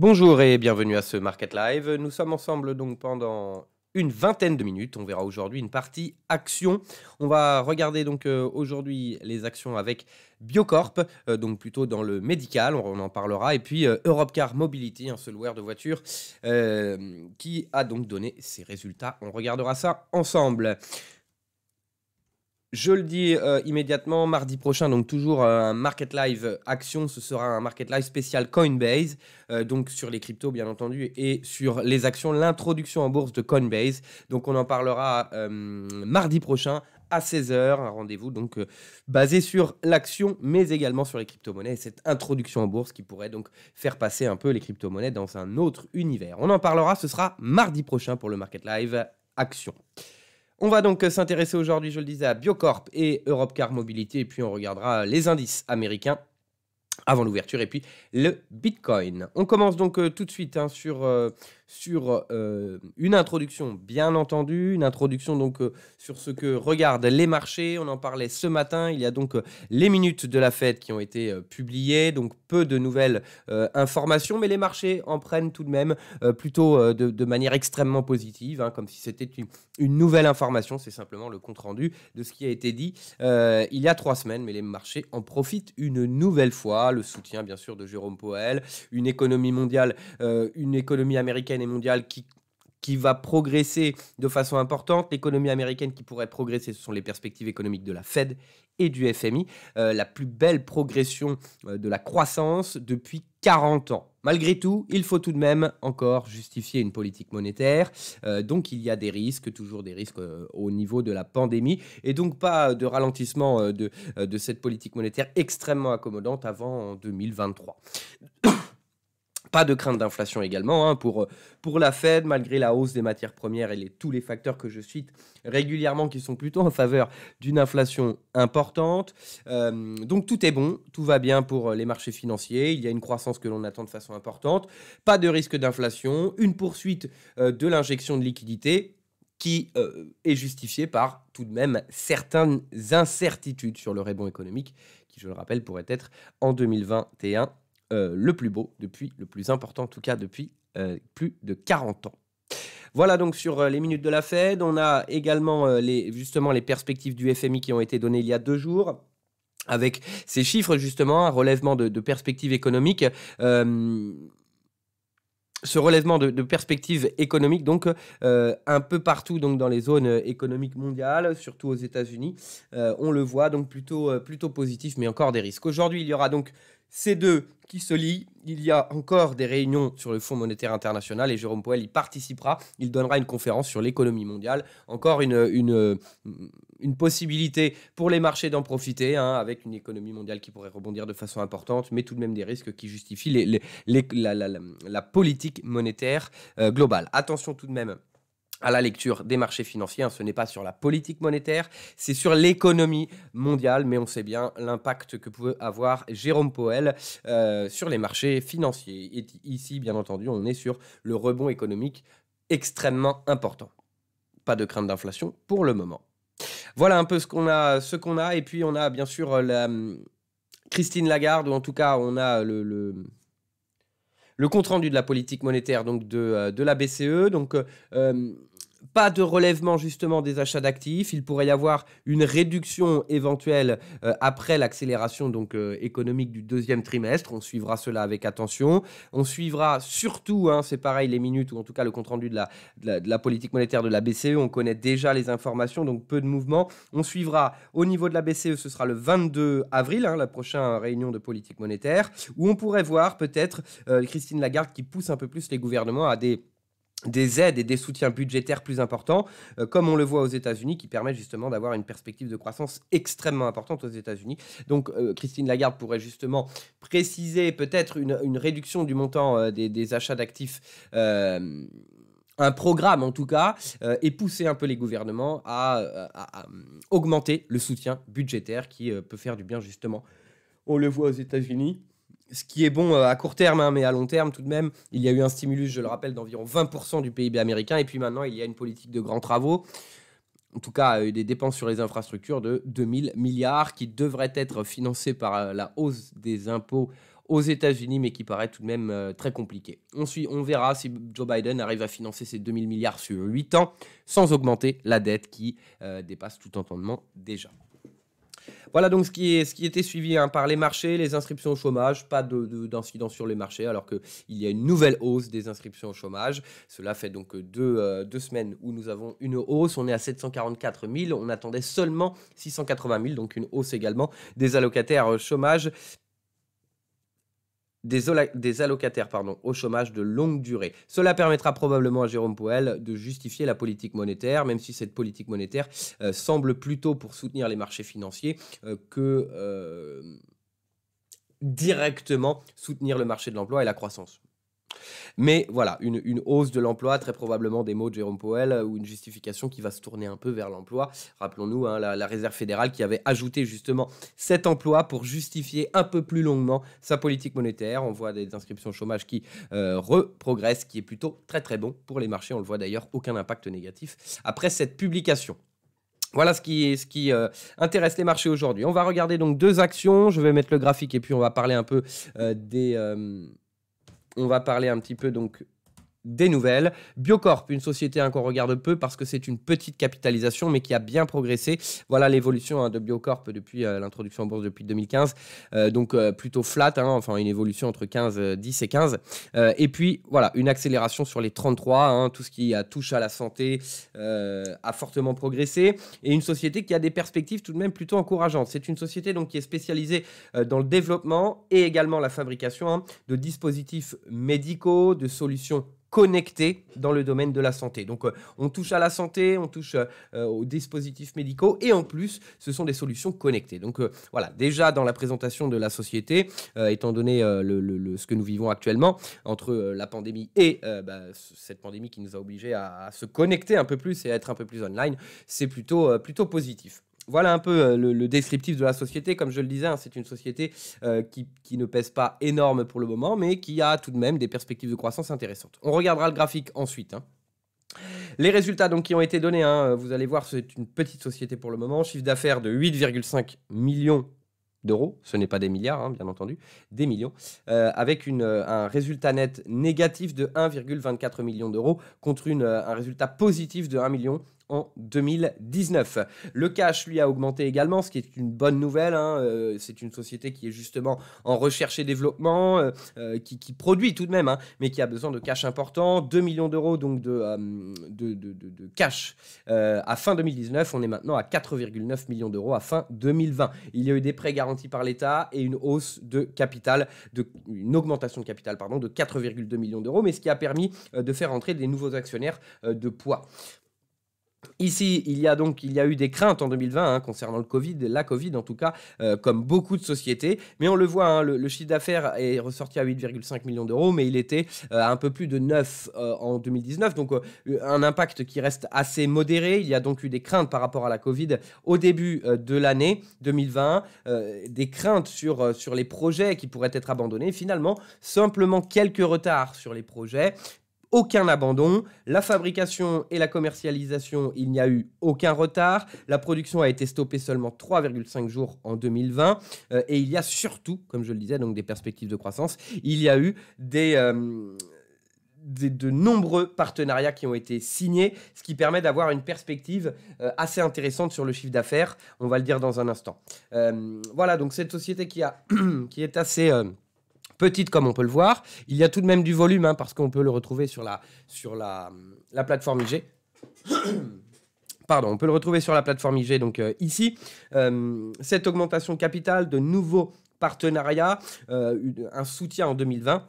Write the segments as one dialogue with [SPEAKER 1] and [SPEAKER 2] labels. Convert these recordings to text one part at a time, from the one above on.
[SPEAKER 1] Bonjour et bienvenue à ce Market Live. Nous sommes ensemble donc pendant une vingtaine de minutes. On verra aujourd'hui une partie action. On va regarder donc euh, aujourd'hui les actions avec Biocorp, euh, donc plutôt dans le médical, on, en parlera, et puis euh, Europcar Mobility, un seul loueur de voitures, qui a donc donné ses résultats. On regardera ça ensemble. Je le dis euh, immédiatement, mardi prochain, donc toujours un Market Live Action, ce sera un Market Live spécial Coinbase, euh, donc sur les cryptos bien entendu, et sur les actions, l'introduction en bourse de Coinbase. Donc on en parlera euh, mardi prochain à 16h, un rendez-vous donc basé sur l'action, mais également sur les crypto-monnaies, et cette introduction en bourse qui pourrait donc faire passer un peu les crypto-monnaies dans un autre univers. On en parlera, ce sera mardi prochain pour le Market Live Action. On va donc s'intéresser aujourd'hui, je le disais, à Biocorp et Europcar Mobility, et puis on regardera les indices américains avant l'ouverture, et puis le Bitcoin. On commence donc euh, tout de suite hein, sur euh, sur euh, une introduction, bien entendu, une introduction donc sur ce que regardent les marchés. On en parlait ce matin. Il y a donc les minutes de la fête qui ont été publiées, donc peu de nouvelles informations, mais les marchés en prennent tout de même plutôt de, manière extrêmement positive, hein, comme si c'était une, nouvelle information. C'est simplement le compte rendu de ce qui a été dit il y a trois semaines, mais les marchés en profitent une nouvelle fois. Le soutien, bien sûr, de Jérôme Powell, une économie mondiale, une économie américaine et mondiale qui qui va progresser de façon importante. L'économie américaine qui pourrait progresser, ce sont les perspectives économiques de la Fed et du FMI. Euh, la plus belle progression euh, de la croissance depuis 40 ans. Malgré tout, il faut tout de même encore justifier une politique monétaire. Euh, donc il y a des risques, toujours des risques au niveau de la pandémie, et donc pas de ralentissement de, de cette politique monétaire extrêmement accommodante avant 2023. Pas de crainte d'inflation également hein, pour, pour la Fed, malgré la hausse des matières premières et les, tous les facteurs que je cite régulièrement qui sont plutôt en faveur d'une inflation importante. Euh, donc tout est bon, tout va bien pour les marchés financiers, il y a une croissance que l'on attend de façon importante, pas de risque d'inflation, une poursuite euh, de l'injection de liquidités qui euh, est justifiée par tout de même certaines incertitudes sur le rebond économique, qui je le rappelle pourrait être en 2021 euh, le plus beau depuis, le plus important en tout cas depuis euh, plus de 40 ans. Voilà donc sur euh, les minutes de la Fed. On a également les, justement les perspectives du FMI qui ont été données il y a deux jours avec ces chiffres justement, un relèvement de, perspectives économiques. ce relèvement de, perspectives économiques, donc un peu partout donc dans les zones économiques mondiales, surtout aux États-Unis, on le voit donc plutôt plutôt positif, mais encore des risques. Aujourd'hui, il y aura donc ces deux qui se lient. Il y a encore des réunions sur le Fonds monétaire international et Jérôme Powell y participera. Il donnera une conférence sur l'économie mondiale. Encore une, possibilité pour les marchés d'en profiter, hein, avec une économie mondiale qui pourrait rebondir de façon importante, mais tout de même des risques qui justifient la, politique monétaire euh, globale. Attention tout de même à la lecture des marchés financiers. Hein. Ce n'est pas sur la politique monétaire, c'est sur l'économie mondiale, mais on sait bien l'impact que peut avoir Jérôme Powell euh, sur les marchés financiers. Et ici, bien entendu, on est sur le rebond économique extrêmement important. Pas de crainte d'inflation pour le moment. Voilà un peu ce qu'on a, ce qu'on a, et puis on a bien sûr la, hum, Christine Lagarde, ou en tout cas on a le, le compte rendu de la politique monétaire donc de, euh, de la BCE. Donc euh, pas de relèvement justement des achats d'actifs. Il pourrait y avoir une réduction éventuelle euh, après l'accélération donc euh, économique du deuxième trimestre. On suivra cela avec attention. On suivra surtout, hein, c'est pareil, les minutes ou en tout cas le compte rendu de la, politique monétaire de la BCE. On connaît déjà les informations, donc peu de mouvements. On suivra au niveau de la BCE, ce sera le 22 avril, hein, la prochaine réunion de politique monétaire, où on pourrait voir peut-être euh, Christine Lagarde qui pousse un peu plus les gouvernements à des des aides et des soutiens budgétaires plus importants, euh, comme on le voit aux États-Unis, qui permettent justement d'avoir une perspective de croissance extrêmement importante aux États-Unis. Donc euh, Christine Lagarde pourrait justement préciser peut-être une, réduction du montant euh, des, achats d'actifs un programme en tout cas, et pousser un peu les gouvernements à, augmenter le soutien budgétaire qui peut faire du bien justement. On le voit aux États-Unis, ce qui est bon euh, à court terme, hein, mais à long terme tout de même, il y a eu un stimulus, je le rappelle, d'environ 20% du PIB américain, et puis maintenant il y a une politique de grands travaux, en tout cas des dépenses sur les infrastructures de 2000 milliards qui devraient être financées par euh, la hausse des impôts aux États-Unis, mais qui paraît tout de même très compliqué. On, verra si Joe Biden arrive à financer ses 2000 milliards sur 8 ans sans augmenter la dette qui dépasse tout entendement déjà. Voilà donc ce qui, était suivi hein, par les marchés, les inscriptions au chômage, pas d'incidence sur les marchés, alors qu'il y a une nouvelle hausse des inscriptions au chômage. Cela fait donc deux, euh, deux, semaines où nous avons une hausse. On est à 744 000, on attendait seulement 680 000, donc une hausse également des allocataires au chômage des, allocataires au chômage de longue durée. Cela permettra probablement à Jérôme Powell de justifier la politique monétaire, même si cette politique monétaire euh, semble plutôt pour soutenir les marchés financiers euh, que euh, directement soutenir le marché de l'emploi et la croissance. Mais voilà, une, hausse de l'emploi, très probablement des mots de Jérôme Powell, ou une justification qui va se tourner un peu vers l'emploi. Rappelons-nous, hein, la, Réserve fédérale qui avait ajouté justement cet emploi pour justifier un peu plus longuement sa politique monétaire. On voit des inscriptions au chômage qui euh, reprogressent, qui est plutôt très très bon pour les marchés. On le voit d'ailleurs, aucun impact négatif après cette publication. Voilà ce qui, ce qui euh, intéresse les marchés aujourd'hui. On va regarder donc deux actions. Je vais mettre le graphique et puis on va parler un peu euh, des, on va parler un petit peu donc des nouvelles. Biocorp, une société qu'on regarde peu parce que c'est une petite capitalisation, mais qui a bien progressé. Voilà l'évolution hein, de Biocorp depuis euh, l'introduction en bourse depuis 2015. Euh, donc euh, plutôt flat, hein, enfin une évolution entre 15, 10 et 15. et puis voilà, une accélération sur les 33. Hein, tout ce qui touche à la santé a fortement progressé. Et une société qui a des perspectives tout de même plutôt encourageantes. C'est une société donc qui est spécialisée dans le développement et également la fabrication de dispositifs médicaux, de solutions connectés dans le domaine de la santé. Donc euh, on touche à la santé, on touche euh, aux dispositifs médicaux et en plus ce sont des solutions connectées. Donc euh, voilà, déjà dans la présentation de la société, étant donné ce que nous vivons actuellement entre la pandémie et bah, cette pandémie qui nous a obligés à, à, se connecter un peu plus et à être un peu plus online, c'est plutôt, plutôt positif. Voilà un peu euh, le, descriptif de la société. Comme je le disais, hein, c'est une société euh, qui, ne pèse pas énorme pour le moment, mais qui a tout de même des perspectives de croissance intéressantes. On regardera le graphique ensuite. Hein. Les résultats qui ont été donnés, hein, vous allez voir, c'est une petite société pour le moment. Chiffre d'affaires de 8,5 millions d'euros, ce n'est pas des milliards, bien entendu, des millions, euh, avec un résultat net négatif de 1,24 million d'euros contre un résultat positif de 1 million en 2019. Le cash, lui, a augmenté également, ce qui est une bonne nouvelle. Hein. Euh, c'est une société qui est justement en recherche et développement, euh, euh, qui, produit tout de même, hein, mais qui a besoin de cash important. 2 millions d'euros donc de, cash à fin 2019. On est maintenant à 4,9 millions d'euros à fin 2020. Il y a eu des prêts garantis par l'État et une hausse de capital, une augmentation de capital pardon, de 4,2 millions d'euros, mais ce qui a permis de faire entrer des nouveaux actionnaires de poids. Ici, il y a donc eu des craintes en 2020 hein, concernant le Covid, la Covid en tout cas, euh, comme beaucoup de sociétés. Mais on le voit, hein, le, chiffre d'affaires est ressorti à 8,5 millions d'euros, mais il était euh, à un peu plus de 9 euh, en 2019. Donc un impact qui reste assez modéré. Il y a donc eu des craintes par rapport à la Covid au début de l'année 2020, des craintes sur, sur les projets qui pourraient être abandonnés. Finalement, simplement quelques retards sur les projets, aucun abandon. La fabrication et la commercialisation, il n'y a eu aucun retard. La production a été stoppée seulement 3,5 jours en 2020. Euh, et il y a surtout, comme je le disais, donc des perspectives de croissance. Il y a eu. Euh, de nombreux partenariats qui ont été signés, ce qui permet d'avoir une perspective euh, assez intéressante sur le chiffre d'affaires. On va le dire dans un instant. voilà, donc cette société qui, a, qui est assez petite comme on peut le voir. Il y a tout de même du volume hein, parce qu'on peut le retrouver sur la, plateforme IG. Pardon, on peut le retrouver sur la plateforme IG. Donc euh, ici, euh, cette augmentation capitale de nouveaux partenariats, euh, un soutien en 2020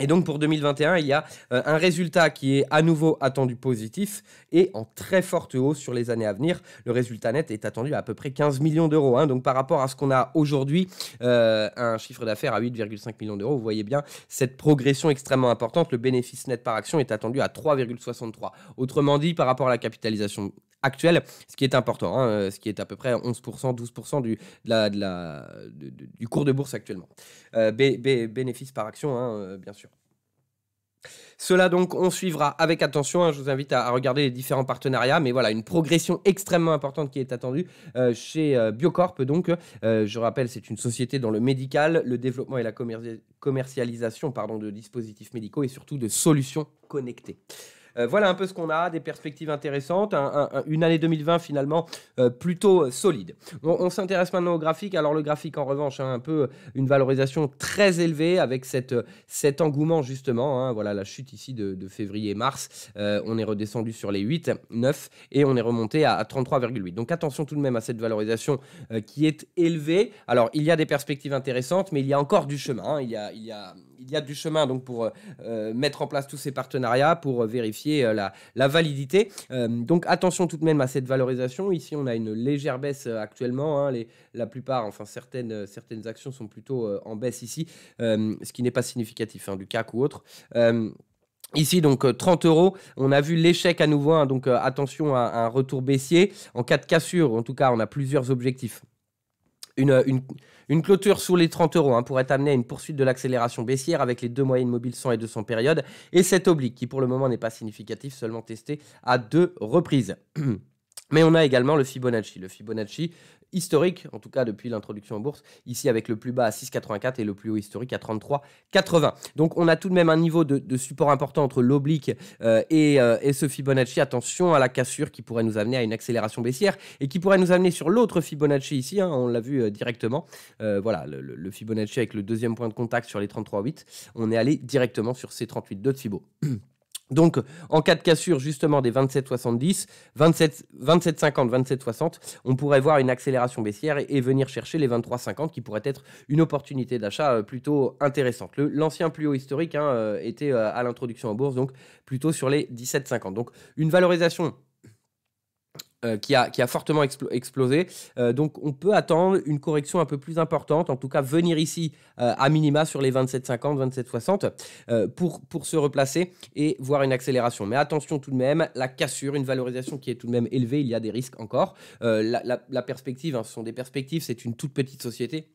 [SPEAKER 1] et donc pour 2021, il y a euh, un résultat qui est à nouveau attendu positif et en très forte hausse sur les années à venir. Le résultat net est attendu à à peu près 15 millions d'euros. Hein. Donc par rapport à ce qu'on a aujourd'hui, euh, un chiffre d'affaires à 8,5 millions d'euros, vous voyez bien cette progression extrêmement importante. Le bénéfice net par action est attendu à 3,63. Autrement dit, par rapport à la capitalisation actuelle, ce qui est important, hein, euh, ce qui est à peu près 11%, 12% du, du cours de bourse actuellement. bénéfice par action, hein, bien sûr. Cela donc, on suivra avec attention. Hein. je vous invite à, regarder les différents partenariats. Mais voilà, une progression extrêmement importante qui est attendue euh, chez euh, Biocorp. Donc, euh, je rappelle, c'est une société dans le médical, le développement et la commercialisation pardon, de dispositifs médicaux et surtout de solutions connectées. Euh, voilà un peu ce qu'on a, des perspectives intéressantes, une année 2020 finalement euh, plutôt solide. On, s'intéresse maintenant au graphique. Alors le graphique en revanche, hein, un peu une valorisation très élevée avec cette, cet engouement justement. Hein. voilà la chute ici de, février-mars. Euh, on est redescendu sur les 8, 9 et on est remonté à, 33,8. Donc attention tout de même à cette valorisation qui est élevée. Alors il y a des perspectives intéressantes, mais il y a encore du chemin. Hein. Il, y a, il, y a, il y a du chemin donc pour mettre en place tous ces partenariats, pour vérifier euh, la, validité. Euh, donc attention tout de même à cette valorisation. Ici, on a une légère baisse euh, actuellement. Hein. la plupart, enfin certaines, certaines actions sont plutôt en baisse ici, ce qui n'est pas significatif hein, du CAC ou autre. Ici, donc 30 euros. On a vu l'échec à nouveau, hein. donc attention à, un retour baissier. En cas de cassure, en tout cas, on a plusieurs objectifs. Une, une, clôture sous les 30 euros hein, pourrait amener à une poursuite de l'accélération baissière avec les deux moyennes mobiles 100 et 200 périodes et cet oblique qui pour le moment n'est pas significatif, seulement testé à deux reprises. Mais on a également le Fibonacci. Le Fibonacci, historique, en tout cas depuis l'introduction en bourse, ici avec le plus bas à 6,84 et le plus haut historique à 33,80. Donc on a tout de même un niveau de, support important entre l'oblique euh, euh, et, ce Fibonacci. Attention à la cassure qui pourrait nous amener à une accélération baissière et qui pourrait nous amener sur l'autre Fibonacci ici, hein, on l'a vu euh, directement. voilà, le, Fibonacci avec le deuxième point de contact sur les 33,8, on est allé directement sur ces 38,2 de Fibo. Donc, en cas de cassure justement des 27,70, 27, 27,50, 27,60, on pourrait voir une accélération baissière et, venir chercher les 23,50 qui pourrait être une opportunité d'achat euh, plutôt intéressante. L'ancien plus haut historique hein, euh, était euh, à l'introduction en bourse, donc plutôt sur les 17,50. Donc, une valorisation euh, qui, a, qui, a, fortement explosé. Euh, donc on peut attendre une correction un peu plus importante, en tout cas venir ici euh, à minima sur les 27,50, 27,60 pour, pour se replacer et voir une accélération. Mais attention tout de même, la cassure, une valorisation qui est tout de même élevée, il y a des risques encore. La, perspective, hein, ce sont des perspectives, c'est une toute petite société.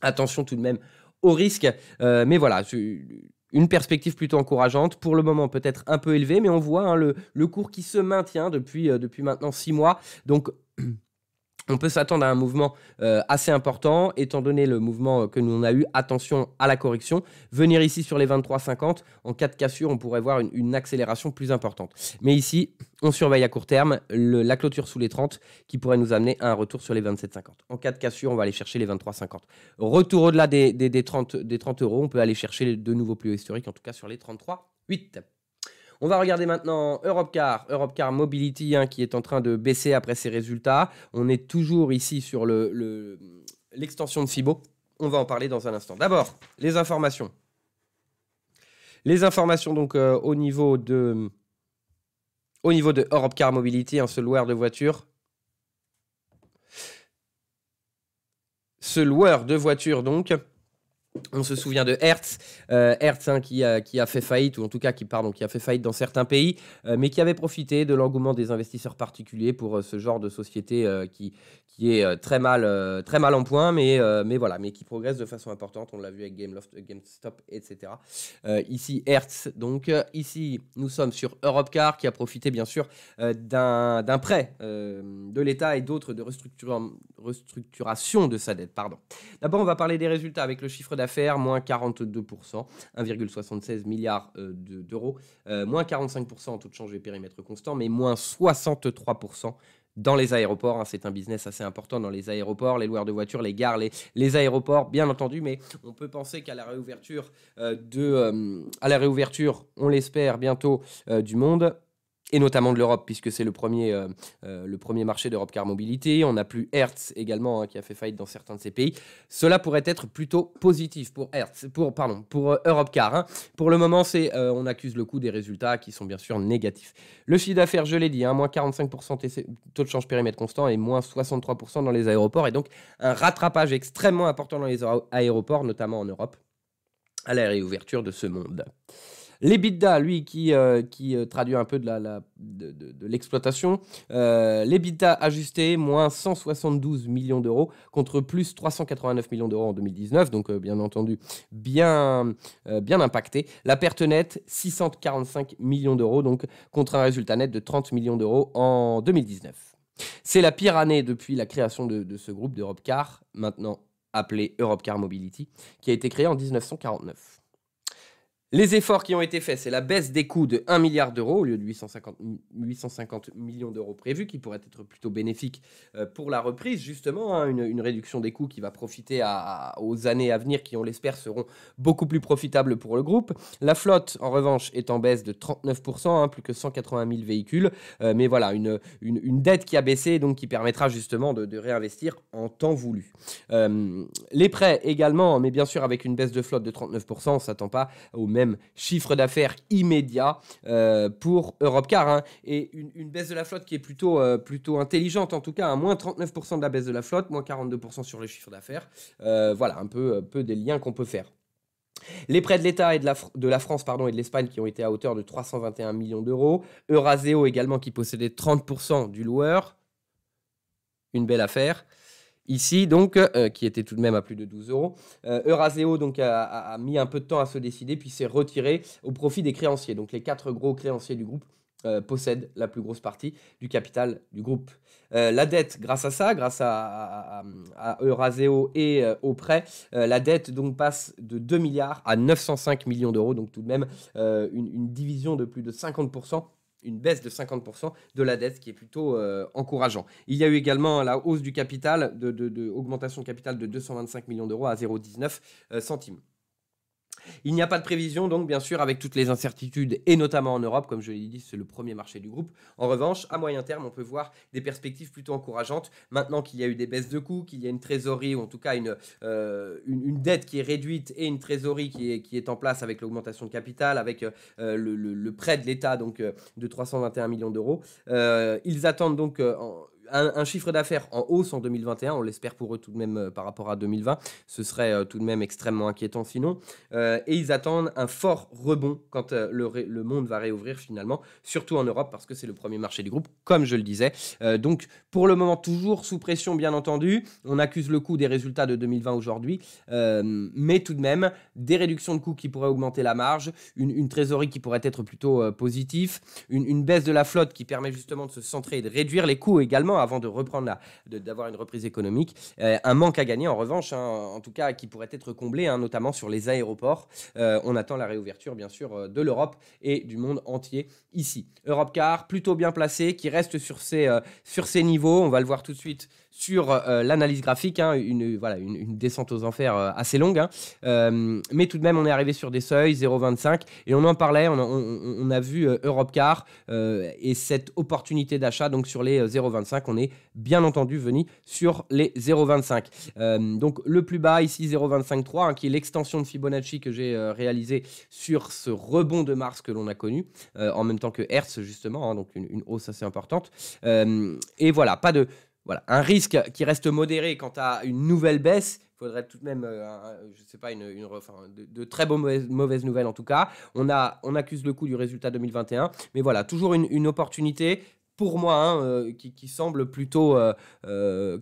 [SPEAKER 1] Attention tout de même au risque. mais voilà, une perspective plutôt encourageante. Pour le moment, peut-être un peu élevée, mais on voit hein, le, cours qui se maintient depuis, euh, depuis maintenant six mois. Donc, on peut s'attendre à un mouvement euh, assez important, étant donné le mouvement que nous on a eu. Attention à la correction. Venir ici sur les 23,50, en cas de cassure, on pourrait voir une, accélération plus importante. Mais ici, on surveille à court terme la clôture sous les 30 qui pourrait nous amener à un retour sur les 27,50. En cas de cassure, on va aller chercher les 23,50. Retour au-delà des, des, 30, des 30 euros, on peut aller chercher de nouveaux plus historiques, en tout cas sur les 33,8. On va regarder maintenant Europcar, Europcar Mobility hein, qui est en train de baisser après ses résultats. On est toujours ici sur l'extension le, de FIBO. On va en parler dans un instant. D'abord, les informations. Les informations donc euh, au niveau de au niveau Europcar Mobility, un ce loueur de voitures. Ce loueur de voitures donc on se souvient de Hertz, euh, Hertz hein, qui, a, qui, a, fait faillite, ou en tout cas qui, pardon, qui a fait faillite dans certains pays, euh, mais qui avait profité de l'engouement des investisseurs particuliers pour euh, ce genre de société qui, qui est très, mal, très mal en point, mais, mais voilà, mais qui progresse de façon importante. On l'a vu avec GameStop, etc. ici, Hertz. Donc, ici, nous sommes sur Europcar qui a profité, bien sûr, d'un prêt de l'État et d'autres de restructuration de sa dette. D'abord, on va parler des résultats avec le chiffre d'affaires faire moins 42%, 1,76 milliard euh, d'euros, euh, moins 45% en taux de change et périmètre constant, mais moins 63% dans les aéroports. Hein. c'est un business assez important dans les aéroports, les loueurs de voitures, les gares, les, aéroports, bien entendu, mais on peut penser qu'à la réouverture, euh, de, à la réouverture on l'espère bientôt, du monde, et notamment de l'Europe, puisque c'est le, premier, euh, euh, le premier marché d'Europe Car Mobility. On n'a plus Hertz également, hein, qui a fait faillite dans certains de ces pays. Cela pourrait être plutôt positif pour Hertz, pour, pardon, pour euh, Europe Car. Hein. Pour le moment, c'est, on accuse le coup des résultats qui sont bien sûr négatifs. Le chiffre d'affaires, je l'ai dit, hein, moins 45% taux de change périmètre constant et moins 63% dans les aéroports. Et donc, un rattrapage extrêmement important dans les aéroports, notamment en Europe, à la réouverture de ce monde. L'EBITDA, lui, qui, qui traduit un peu de, l'exploitation, l'EBITDA ajusté, moins 172 millions d'euros contre plus 389 millions d'euros en 2019, donc bien entendu bien, impacté. La perte nette, 645 millions d'euros, donc contre un résultat net de 30 millions d'euros en 2019. C'est la pire année depuis la création de, ce groupe d'Europecar, maintenant appelé Europcar Mobility, qui a été créé en 1949. Les efforts qui ont été faits, c'est la baisse des coûts de 1 milliard d'euros au lieu de 850, 850 millions d'euros prévus, qui pourrait être plutôt bénéfique euh, pour la reprise, justement, hein, une, réduction des coûts qui va profiter aux années à venir, qui, on l'espère, seront beaucoup plus profitables pour le groupe. La flotte, en revanche, est en baisse de 39%, hein, plus que 180 000 véhicules, euh, mais voilà, une, une, dette qui a baissé, donc qui permettra justement de, réinvestir en temps voulu. Euh, les prêts également, mais bien sûr avec une baisse de flotte de 39%, on ne s'attend pas au même chiffre d'affaires immédiat euh, pour Europcar. Hein. et une, baisse de la flotte qui est plutôt, euh, plutôt intelligente, en tout cas, à moins 39% de la baisse de la flotte, moins 42% sur les chiffres d'affaires. Euh, voilà, un peu, peu des liens qu'on peut faire. Les prêts de l'État et de la, de la, France pardon, et de l'Espagne qui ont été à hauteur de 321 millions d'euros. Euraseo également qui possédait 30% du loueur. Une belle affaire. Ici, donc, euh, qui était tout de même à plus de 12 euros, euh, Euraseo donc, a, mis un peu de temps à se décider, puis s'est retiré au profit des créanciers. Donc, les quatre gros créanciers du groupe euh, possèdent la plus grosse partie du capital du groupe. la dette, grâce à ça, grâce à, Euraseo et au prêt, la dette donc passe de 2 milliards à 905 millions d'euros, donc tout de même une division de plus de 50% une baisse de 50% de la dette, ce qui est plutôt euh, encourageant. Il y a eu également la hausse du capital, de, augmentation de capital de 225 millions d'euros à 0,19 euh, centimes. Il n'y a pas de prévision, donc bien sûr, avec toutes les incertitudes, et notamment en Europe, comme je l'ai dit, c'est le premier marché du groupe. En revanche, à moyen terme, on peut voir des perspectives plutôt encourageantes. Maintenant qu'il y a eu des baisses de coûts, qu'il y a une trésorerie, ou en tout cas une, euh, une, dette qui est réduite et une trésorerie qui est, qui est en place avec l'augmentation de capital, avec euh, le, prêt de l'État donc euh, de 321 millions d'euros. ils attendent donc un, chiffre d'affaires en hausse en 2021, on l'espère pour eux tout de même euh, par rapport à 2020, ce serait euh, tout de même extrêmement inquiétant sinon. Euh, et ils attendent un fort rebond quand le, le, monde va réouvrir finalement, surtout en Europe parce que c'est le premier marché du groupe, comme je le disais. donc pour le moment toujours sous pression bien entendu, on accuse le coût des résultats de 2020 aujourd'hui, mais tout de même des réductions de coûts qui pourraient augmenter la marge, une, trésorerie qui pourrait être plutôt positive, une, une baisse de la flotte qui permet justement de se centrer et de réduire les coûts également avant de reprendre d'avoir une reprise économique. Euh, un manque à gagner en revanche, hein, en tout cas qui pourrait être comblé, hein, notamment sur les aéroports. Euh, on attend la réouverture bien sûr euh, de l'Europe et du monde entier ici. Europcar plutôt bien placé, qui reste sur ses, sur ses niveaux. On va le voir tout de suite sur l'analyse graphique, hein, une, voilà, une, descente aux enfers assez longue. Mais tout de même, on est arrivé sur des seuils 0,25 et on en parlait, on, a vu Europcar et cette opportunité d'achat donc sur les 0,25. On est bien entendu venu sur les 0,25. donc le plus bas ici 0,253 hein, qui est l'extension de Fibonacci que j'ai réalisé sur ce rebond de Mars que l'on a connu en même temps que Hertz justement, donc une, hausse assez importante. et voilà, pas de voilà, un risque qui reste modéré quant à une nouvelle baisse. Il faudrait tout de même, euh, je sais pas, une, de, très mauvaises, nouvelles en tout cas. On, a, on accuse le coup du résultat 2021, mais voilà, toujours une, opportunité pour moi hein, euh, qui, semble plutôt euh,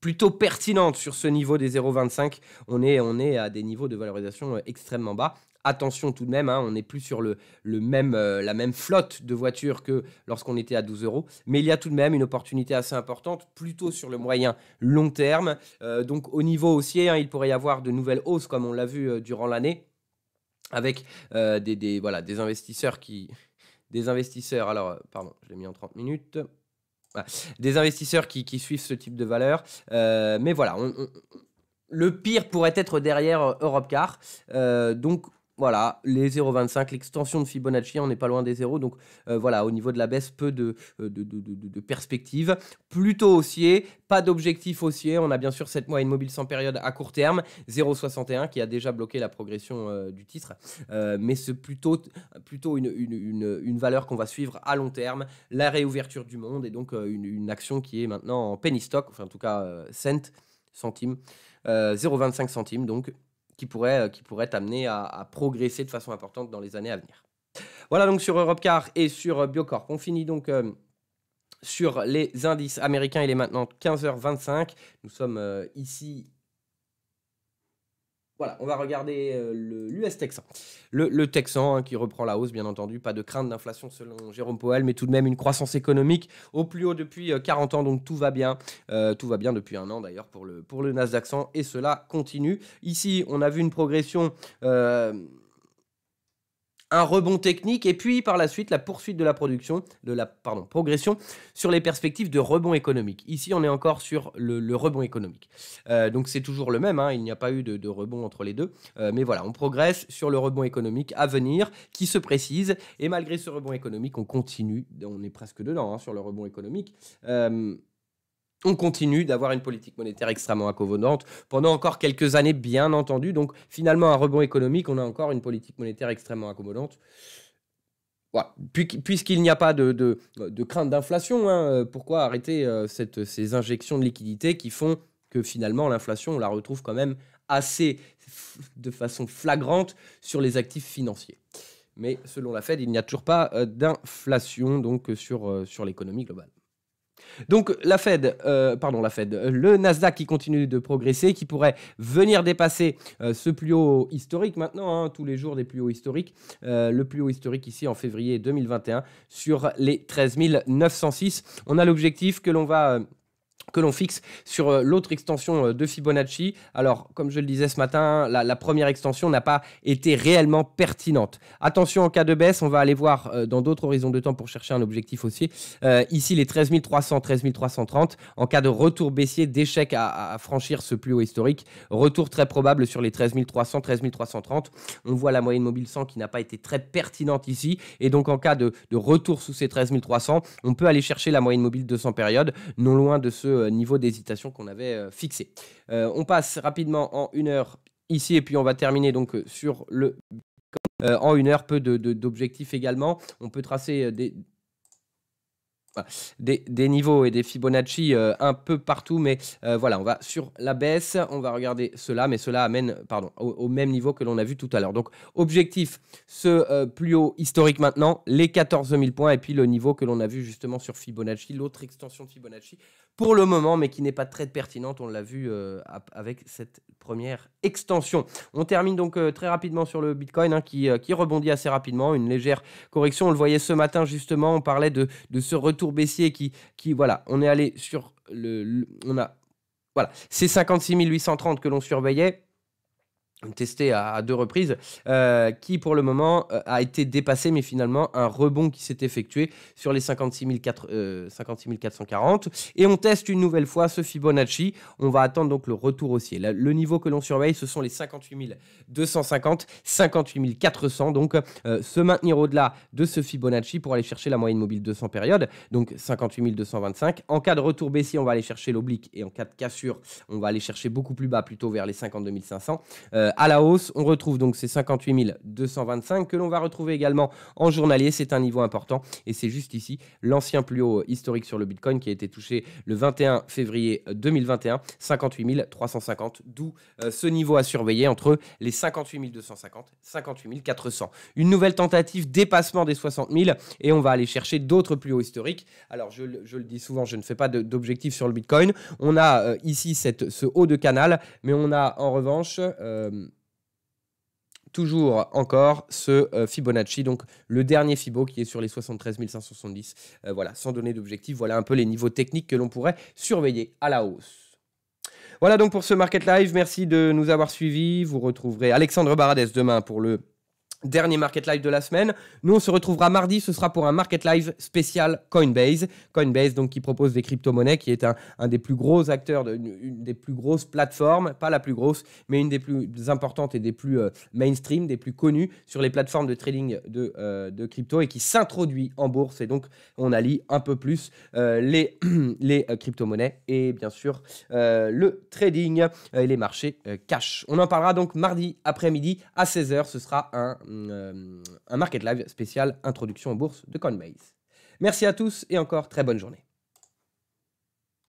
[SPEAKER 1] plutôt pertinente sur ce niveau des 0,25. On est, on est à des niveaux de valorisation extrêmement bas. Attention tout de même, hein, on n'est plus sur le, le même, euh, la même flotte de voitures que lorsqu'on était à 12 euros. Mais il y a tout de même une opportunité assez importante, plutôt sur le moyen long terme. Euh, donc au niveau haussier, hein, il pourrait y avoir de nouvelles hausses, comme on l'a vu euh, durant l'année, avec des, des, voilà, des investisseurs qui... Des investisseurs, alors, pardon, je l'ai mis en 30 minutes. Des investisseurs qui, suivent ce type de valeur. mais voilà, le pire pourrait être derrière Europcar. donc voilà, les 0,25, l'extension de Fibonacci, on n'est pas loin des zéros. Donc euh, voilà, au niveau de la baisse, peu de, euh, de, perspectives. Plutôt haussier, pas d'objectif haussier. On a bien sûr cette moyenne mobile sans période à court terme, 0,61 qui a déjà bloqué la progression euh, du titre. mais c'est plutôt, plutôt une, une, une, valeur qu'on va suivre à long terme. La réouverture du monde et donc une, action qui est maintenant en penny stock, enfin en tout cas cent, centimes, 0,25 centimes donc qui pourrait, qui pourrait t'amener à, progresser de façon importante dans les années à venir. Voilà donc sur Europcar et sur Biocorp. On finit donc sur les indices américains. Il est maintenant 15h25. Nous sommes ici voilà, on va regarder euh, l'US Texan. Le, Texan hein, qui reprend la hausse, bien entendu. Pas de crainte d'inflation selon Jérôme Powell, mais tout de même une croissance économique au plus haut depuis 40 euh, ans. Donc tout va bien. Euh, tout va bien depuis un an d'ailleurs pour le, pour le Nasdaq 100 et cela continue. Ici, on a vu une progression un rebond technique et puis par la suite la poursuite de la production, de la pardon, progression sur les perspectives de rebond économique. Ici, on est encore sur le, rebond économique. Euh, donc c'est toujours le même, hein, il n'y a pas eu de, rebond entre les deux. Euh, mais voilà, on progresse sur le rebond économique à venir qui se précise. Et malgré ce rebond économique, on continue, on est presque dedans hein, sur le rebond économique. Euh, on continue d'avoir une politique monétaire extrêmement accommodante pendant encore quelques années, bien entendu. Donc finalement, un rebond économique, on a encore une politique monétaire extrêmement accommodante. Puisqu'il n'y a pas de, crainte d'inflation, hein, pourquoi arrêter euh, ces injections de liquidités qui font que finalement l'inflation, on la retrouve quand même assez de façon flagrante sur les actifs financiers. Mais selon la Fed, il n'y a toujours pas euh, d'inflation donc sur, euh, sur l'économie globale. Donc la Fed, euh, pardon la Fed, le Nasdaq qui continue de progresser, qui pourrait venir dépasser euh, ce plus haut historique maintenant, hein, tous les jours des plus hauts historiques, euh, le plus haut historique ici en février 2021 sur les 13 906. On a l'objectif que l'on va que l'on fixe sur euh, l'autre extension euh, de Fibonacci. Alors, comme je le disais ce matin, la, première extension n'a pas été réellement pertinente. Attention en cas de baisse, on va aller voir euh, dans d'autres horizons de temps pour chercher un objectif aussi. ici, les 13 300, 13 330. En cas de retour baissier, d'échec à, franchir ce plus haut historique, retour très probable sur les 13 300, 13 330. On voit la moyenne mobile 100 qui n'a pas été très pertinente ici. Et donc, en cas de, de retour sous ces 13 300, on peut aller chercher la moyenne mobile 200 périodes, non loin de ce euh, niveau d'hésitation qu'on avait euh, fixé. Euh, on passe rapidement en une heure ici et puis on va terminer donc sur le en une heure, peu d'objectifs également. On peut tracer des, des, niveaux et des Fibonacci euh, un peu partout, mais euh, voilà, on va sur la baisse, on va regarder cela, mais cela amène pardon, au, même niveau que l'on a vu tout à l'heure. Donc, objectif, ce euh, plus haut historique maintenant, les 14 000 points, et puis le niveau que l'on a vu justement sur Fibonacci, l'autre extension de Fibonacci, pour le moment, mais qui n'est pas très pertinente, on l'a vu avec cette première extension. On termine donc très rapidement sur le Bitcoin, hein, qui, qui rebondit assez rapidement, une légère correction, on le voyait ce matin justement, on parlait de, de ce retour baissier qui, qui voilà, on est allé sur le, on a, voilà, c'est 56 830 que l'on surveillait testé à, deux reprises, euh, qui pour le moment euh, a été dépassé, mais finalement un rebond qui s'est effectué sur les 56, 440. Euh, Et on teste une nouvelle fois ce Fibonacci. On va attendre donc le retour haussier. Le, niveau que l'on surveille, ce sont les 58 250, 58 400. Donc se maintenir au-delà de ce Fibonacci pour aller chercher la moyenne mobile 200 périodes, donc 58 225. En cas de retour baissier, on va aller chercher l'oblique. Et en cas de cassure, on va aller chercher beaucoup plus bas, plutôt vers les 52 500. Euh, à la hausse, on retrouve donc ces 58 225 que l'on va retrouver également en journalier. C'est un niveau important et c'est juste ici l'ancien plus haut historique sur le Bitcoin qui a été touché le 21 février 2021, 58 350, d'où euh, ce niveau à surveiller entre les 58 250 58 400. Une nouvelle tentative dépassement des 60 000 et on va aller chercher d'autres plus hauts historiques. Alors je, le dis souvent, je ne fais pas d'objectif sur le Bitcoin. On a euh, ici cette, ce haut de canal, mais on a en revanche toujours encore ce euh, Fibonacci, donc le dernier Fibo qui est sur les 73 570. Euh, voilà, sans donner d'objectif, voilà un peu les niveaux techniques que l'on pourrait surveiller à la hausse. Voilà donc pour ce Market Live, merci de nous avoir suivis. Vous retrouverez Alexandre Baradès demain pour le Dernier Market Live de la semaine. Nous, on se retrouvera mardi. Ce sera pour un Market Live spécial Coinbase. Coinbase, donc, qui propose des crypto-monnaies, qui est un, des plus gros acteurs, une, des plus grosses plateformes, pas la plus grosse, mais une des plus importantes et des plus euh, mainstream, des plus connues sur les plateformes de trading de, euh, de crypto et qui s'introduit en bourse. Et donc, on allie un peu plus euh, les, les crypto-monnaies et bien sûr le trading et les marchés cash. On en parlera donc mardi après-midi à 16h. Ce sera un un market live spécial introduction en bourse de Coinbase. Merci à tous et encore très bonne journée.